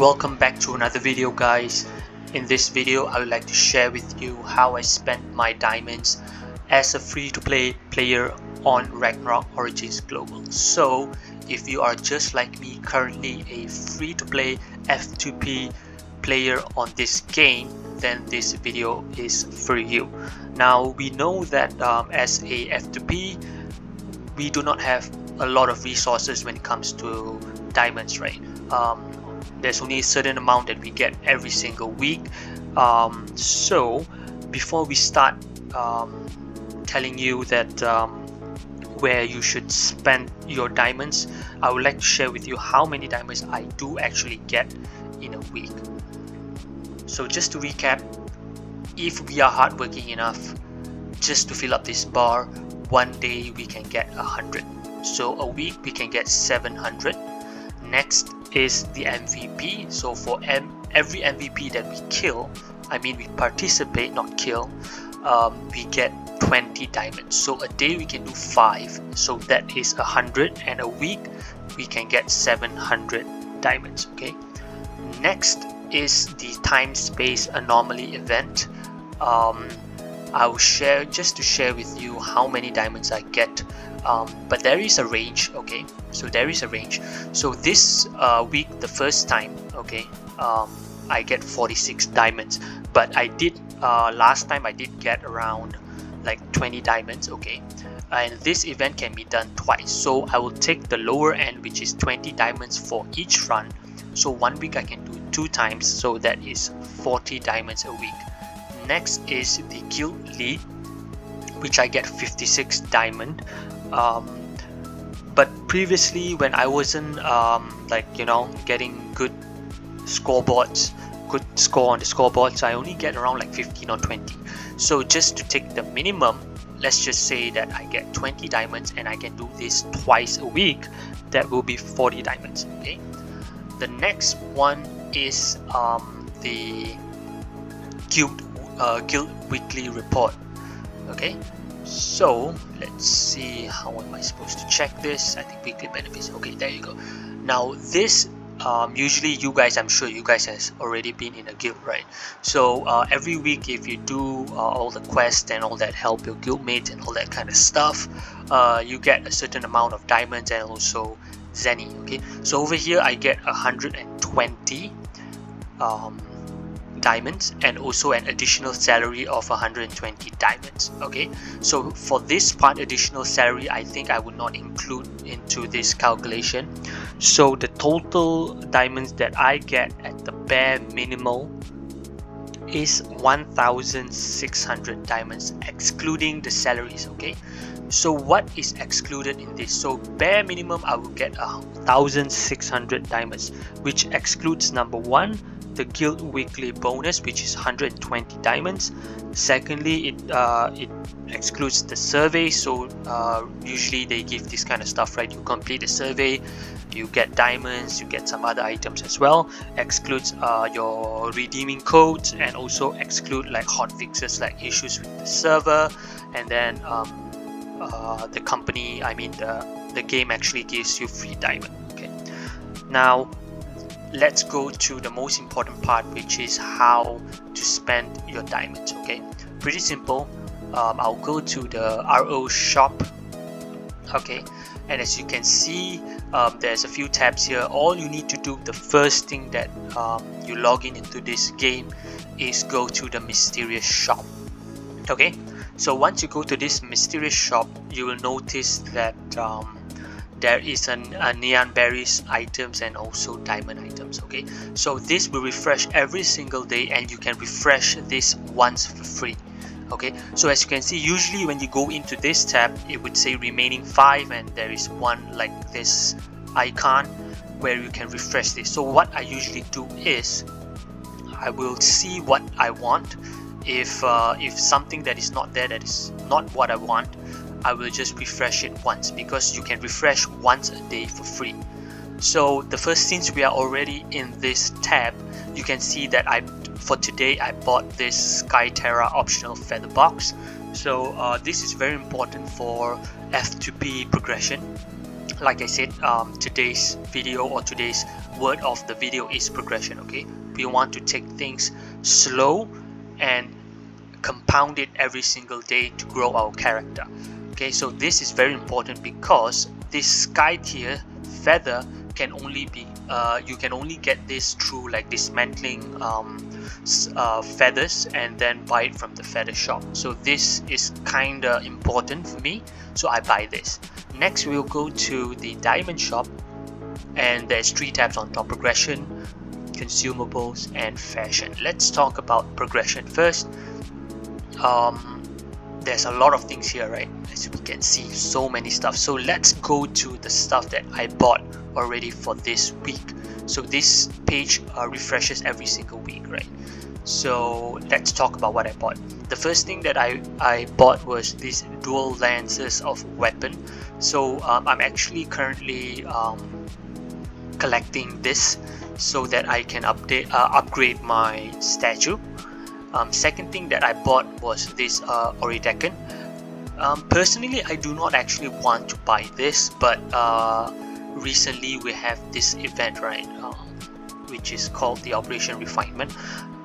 Welcome back to another video guys. In this video I would like to share with you how I spent my diamonds as a free-to-play player on Ragnarok Origins Global. So if you are just like me currently a free-to-play F2P player on this game then this video is for you. Now we know that um, as a F2P we do not have a lot of resources when it comes to diamonds right um, there's only a certain amount that we get every single week. Um, so before we start um, telling you that um, where you should spend your diamonds I would like to share with you how many diamonds I do actually get in a week. So just to recap if we are hardworking enough just to fill up this bar one day we can get a hundred. So a week we can get 700 next is the MVP so for M every MVP that we kill I mean we participate not kill um, we get 20 diamonds. So a day we can do 5 so that is a hundred and a week we can get 700 diamonds okay? Next is the time space anomaly event. Um, I will share just to share with you how many diamonds I get um, but there is a range okay? So there is a range. So this uh, week the first time okay um, I get 46 diamonds. But I did uh, last time I did get around like 20 diamonds okay? And this event can be done twice. So I will take the lower end which is 20 diamonds for each run so one week I can do two times so that is 40 diamonds a week. Next is the guild league which I get 56 diamond um, but previously when I wasn't um, like you know getting good scoreboards good score on the scoreboards I only get around like 15 or 20 so just to take the minimum let's just say that I get 20 diamonds and I can do this twice a week that will be 40 diamonds okay? The next one is um, the guild uh, guild weekly report okay so let's see how am I supposed to check this? I think weekly benefits. Okay there you go. Now this um, usually you guys I'm sure you guys has already been in a guild right? So uh, every week if you do uh, all the quests and all that help your guildmates and all that kind of stuff uh, you get a certain amount of diamonds and also zeny okay? So over here I get 120 um, diamonds and also an additional salary of 120 diamonds okay? So for this part additional salary I think I would not include into this calculation. So the total diamonds that I get at the bare minimal is 1600 diamonds excluding the salaries okay? So what is excluded in this? So bare minimum I will get a 1600 diamonds which excludes number one the guild weekly bonus which is 120 diamonds. Secondly it uh, it excludes the survey. So uh, usually they give this kind of stuff right? You complete the survey you get diamonds you get some other items as well. Excludes uh, your redeeming codes and also exclude like hot fixes like issues with the server and then um, uh, the company I mean the the game actually gives you free diamond okay? Now let's go to the most important part which is how to spend your diamonds okay? Pretty simple. Um, I'll go to the RO shop okay? And as you can see um, there's a few tabs here. All you need to do the first thing that um, you log in into this game is go to the mysterious shop. Okay? So once you go to this mysterious shop you will notice that um, there is an, a neon berries items and also diamond items okay? So this will refresh every single day and you can refresh this once for free okay? So as you can see usually when you go into this tab it would say remaining five and there is one like this icon where you can refresh this. So what I usually do is I will see what I want if uh, if something that is not there that is not what I want I will just refresh it once because you can refresh once a day for free. So the first since we are already in this tab, you can see that I for today I bought this Skyterra optional feather box. So uh, this is very important for F2P progression. Like I said, um, today's video or today's word of the video is progression okay we want to take things slow and compound it every single day to grow our character. Okay so this is very important because this sky tier feather can only be uh, you can only get this through like dismantling um, uh, feathers and then buy it from the feather shop. So this is kinda important for me so I buy this. Next we'll go to the diamond shop and there's three tabs on top progression consumables and fashion. Let's talk about progression first. Um, there's a lot of things here right? As we can see so many stuff. So let's go to the stuff that I bought already for this week. So this page uh, refreshes every single week right? So let's talk about what I bought. The first thing that I, I bought was these dual lances of weapon. So um, I'm actually currently um, collecting this so that I can update uh, upgrade my statue. Um, second thing that I bought was this uh, Oridecon um, personally I do not actually want to buy this but uh, recently we have this event right um, which is called the Operation Refinement.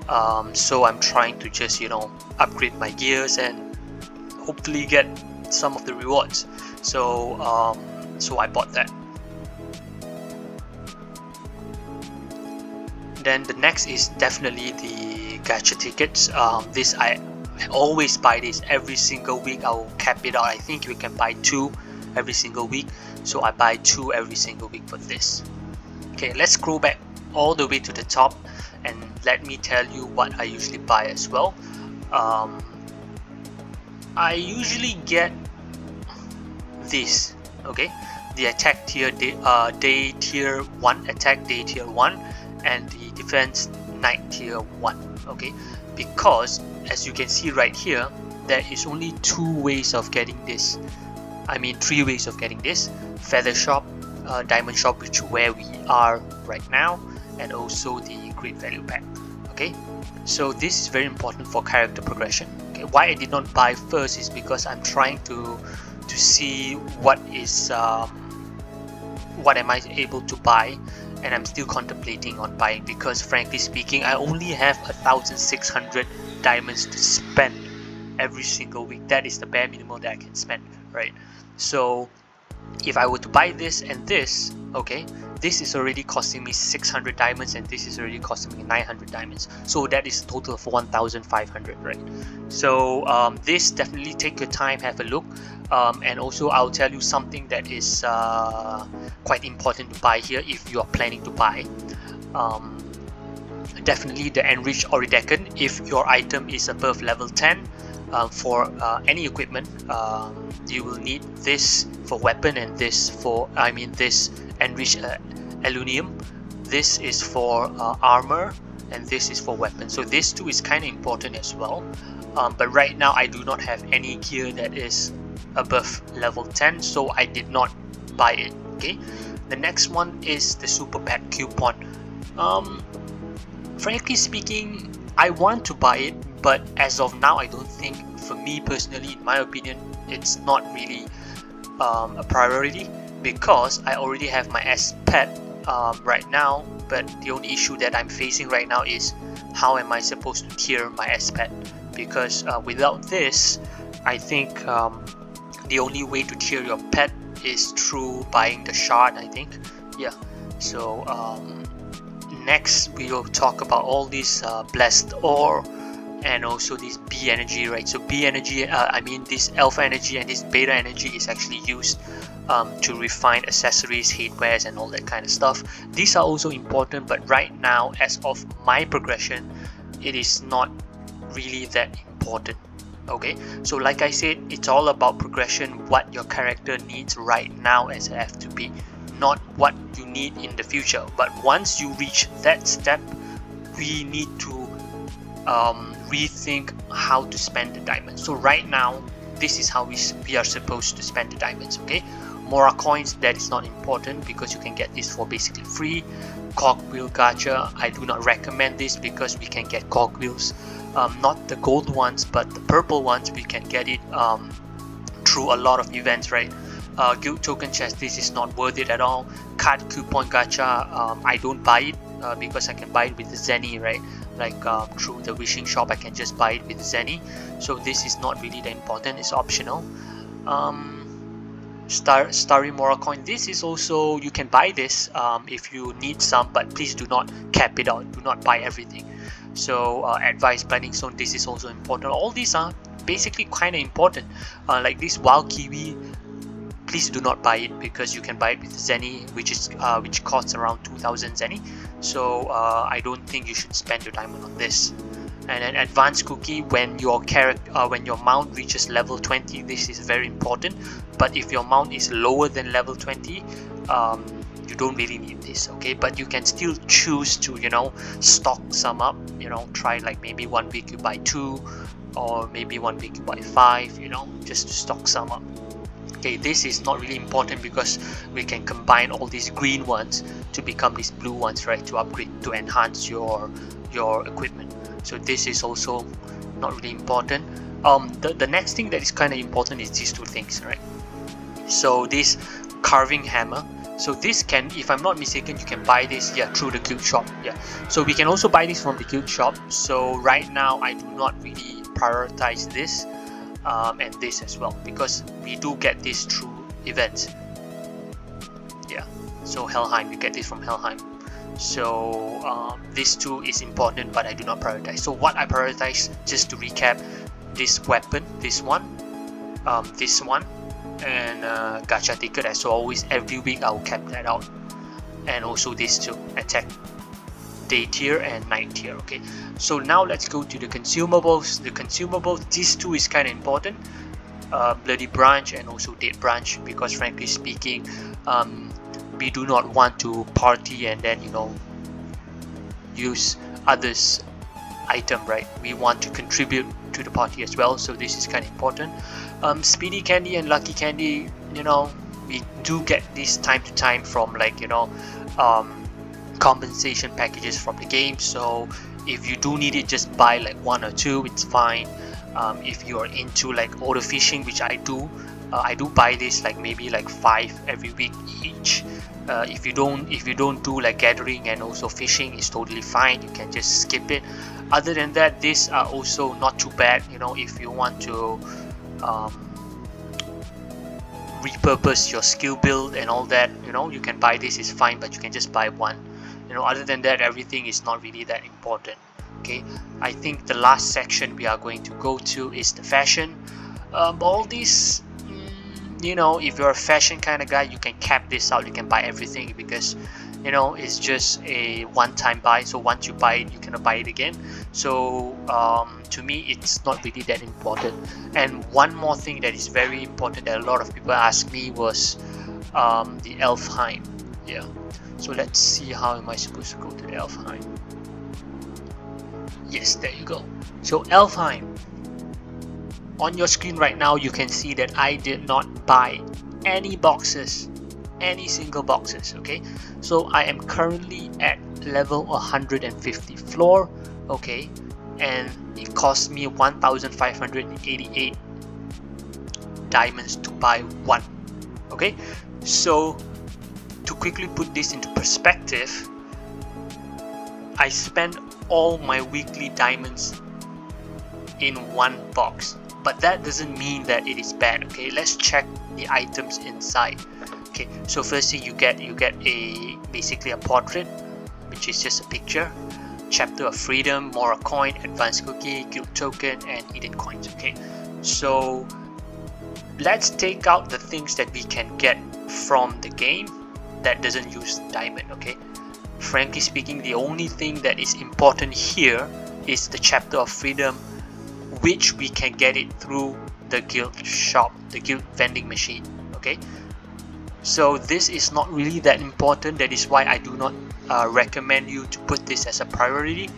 Um, so I'm trying to just you know upgrade my gears and hopefully get some of the rewards. So um, so I bought that then the next is definitely the gacha tickets. Um, this I, always buy this every single week. I'll cap it out. I think we can buy two every single week. So I buy two every single week for this. Okay let's scroll back all the way to the top and let me tell you what I usually buy as well. Um, I usually get this okay? The attack tier day, uh, day tier 1 attack day tier 1 and the defense night tier 1 okay? Because as you can see right here there is only two ways of getting this. I mean three ways of getting this. Feather shop uh, diamond shop which where we are right now and also the great value pack okay? So this is very important for character progression okay? Why I did not buy first is because I'm trying to to see what is um, what am I able to buy and I'm still contemplating on buying because frankly speaking I only have a thousand six hundred diamonds to spend every single week. That is the bare minimum that I can spend right? So if I were to buy this and this okay this is already costing me 600 diamonds and this is already costing me 900 diamonds. So that is total of 1500 right? So um, this definitely take your time have a look. Um, and also I'll tell you something that is uh, quite important to buy here if you are planning to buy. Um, definitely the enriched Oridecon if your item is above level 10 uh, for uh, any equipment um, you will need this for weapon and this for I mean this enriched uh, Elunium this is for uh, armor and this is for weapon so this two is kind of important as well. Um, but right now I do not have any gear that is above level 10 so I did not buy it okay? The next one is the super pack coupon. Um, frankly speaking I want to buy it but as of now I don't think for me personally in my opinion it's not really um, a priority because I already have my S pet um, right now but the only issue that I'm facing right now is how am I supposed to tier my S pet because uh, without this I think um, the only way to tier your pet is through buying the shard I think. Yeah. So um, next we will talk about all these uh, blessed ore and also this B energy right? So B energy uh, I mean this alpha energy and this beta energy is actually used um, to refine accessories headwears and all that kind of stuff. These are also important but right now as of my progression it is not really that important okay? So like I said it's all about progression what your character needs right now as a F2P not what you need in the future. But once you reach that step we need to um, rethink how to spend the diamonds. So right now this is how we, we are supposed to spend the diamonds okay? Mora coins that is not important because you can get this for basically free. Cogwheel gacha I do not recommend this because we can get cogwheels. Um, not the gold ones but the purple ones we can get it um, through a lot of events right? Uh, guild token chest this is not worth it at all. Card coupon gacha um, I don't buy it uh, because I can buy it with the Zeny right like um, through the wishing shop I can just buy it with Zeny. So this is not really that important. It's optional. Um, Star Starry Mora coin this is also you can buy this um, if you need some but please do not cap it out. Do not buy everything. So uh, advice planning zone this is also important. All these are basically kind of important. Uh, like this wild kiwi please do not buy it because you can buy it with Zeny which is uh, which costs around 2000 Zeny so uh, I don't think you should spend your diamond on this. And an advanced cookie when your character uh, when your mount reaches level 20 this is very important. But if your mount is lower than level 20 um, you don't really need this okay? But you can still choose to you know stock some up you know try like maybe one week you buy two or maybe one week you buy five you know just to stock some up okay this is not really important because we can combine all these green ones to become these blue ones right to upgrade to enhance your your equipment. So this is also not really important. Um the, the next thing that is kind of important is these two things right? So this carving hammer. So this can if i'm not mistaken you can buy this yeah through the guild shop yeah. So we can also buy this from the guild shop. So right now i do not really prioritize this um, and this as well because we do get this through events. Yeah so helheim you get this from helheim. So um, this too is important but I do not prioritize. So what I prioritize just to recap this weapon this one um, this one and uh, gacha ticket. As always every week I will cap that out. And also this two attack day tier and night tier okay? So now let's go to the consumables. The consumables these two is kind of important. Uh, bloody branch and also dead branch because frankly speaking um, we do not want to party and then you know use others item right? We want to contribute to the party as well so this is kind of important. Um, speedy candy and lucky candy you know we do get this time to time from like you know um, compensation packages from the game. So if you do need it just buy like one or two it's fine. Um, if you are into like auto fishing which I do uh, I do buy this like maybe like five every week each. Uh, if you don't if you don't do like gathering and also fishing it's totally fine. You can just skip it. Other than that these are also not too bad you know if you want to um, repurpose your skill build and all that you know you can buy this is fine but you can just buy one know other than that everything is not really that important okay? I think the last section we are going to go to is the fashion. Um, all these you know if you're a fashion kind of guy you can cap this out. You can buy everything because you know it's just a one-time buy. So once you buy it you cannot buy it again. So um, to me it's not really that important. And one more thing that is very important that a lot of people ask me was um, the Elfheim yeah. So let's see how am I supposed to go to Elfheim yes there you go. So Elfheim on your screen right now you can see that I did not buy any boxes any single boxes okay? So I am currently at level 150 floor okay? And it cost me 1588 diamonds to buy one okay? So to quickly put this into perspective I spend all my weekly diamonds in one box. But that doesn't mean that it is bad okay? Let's check the items inside okay? So firstly you get you get a basically a portrait which is just a picture. Chapter of freedom mora coin advanced cookie guild token and eden coins okay? So let's take out the things that we can get from the game that doesn't use diamond okay? Frankly speaking the only thing that is important here is the chapter of freedom which we can get it through the guild shop the guild vending machine okay? So this is not really that important. That is why I do not uh, recommend you to put this as a priority.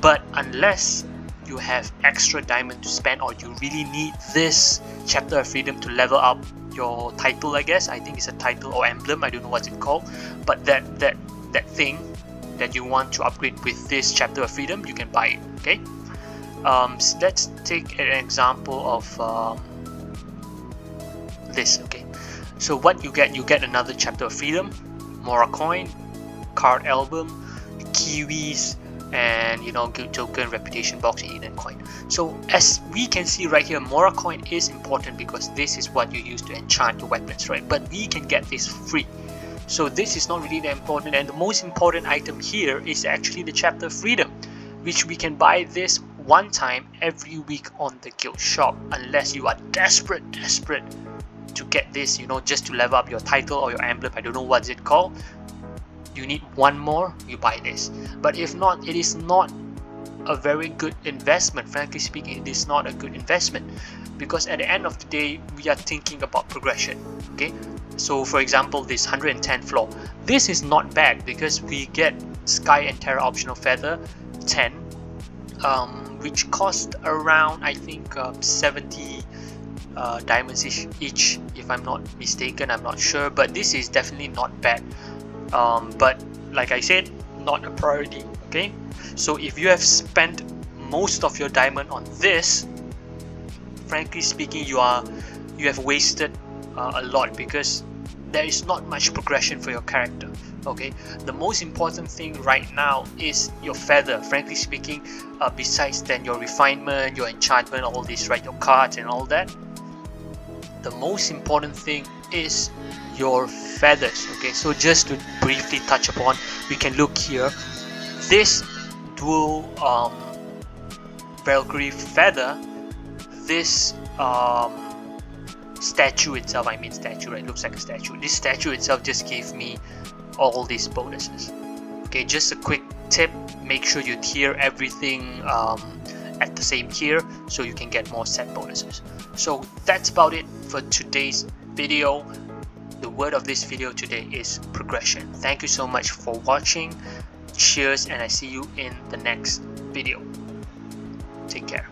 But unless you have extra diamond to spend or you really need this chapter of freedom to level up your title I guess. I think it's a title or emblem I don't know what's it called. But that that that thing that you want to upgrade with this chapter of freedom you can buy it okay? Um, let's take an example of um, this okay? So what you get you get another chapter of freedom mora coin card album kiwis and you know guild token reputation box eden coin. So as we can see right here mora coin is important because this is what you use to enchant your weapons right? But we can get this free. So this is not really that important and the most important item here is actually the chapter freedom which we can buy this one time every week on the guild shop unless you are desperate desperate to get this you know just to level up your title or your emblem I don't know what's it called you need one more you buy this. But if not it is not a very good investment. Frankly speaking it is not a good investment. Because at the end of the day we are thinking about progression okay? So for example this 110 floor. This is not bad because we get sky and terra optional feather 10 um, which cost around I think uh, 70 uh, diamonds each, each if I'm not mistaken I'm not sure. But this is definitely not bad um, but like I said not a priority okay? So if you have spent most of your diamond on this frankly speaking you are you have wasted uh, a lot because there is not much progression for your character okay? The most important thing right now is your feather frankly speaking uh, besides then your refinement your enchantment all this right? Your cards and all that. The most important thing is your feathers okay? So just to briefly touch upon we can look here. This dual um, Valkyrie feather this um, statue itself I mean statue right? Looks like a statue. This statue itself just gave me all these bonuses. Okay just a quick tip. Make sure you tier everything um, at the same tier so you can get more set bonuses. So that's about it for today's video. The word of this video today is progression. Thank you so much for watching. Cheers and I see you in the next video. Take care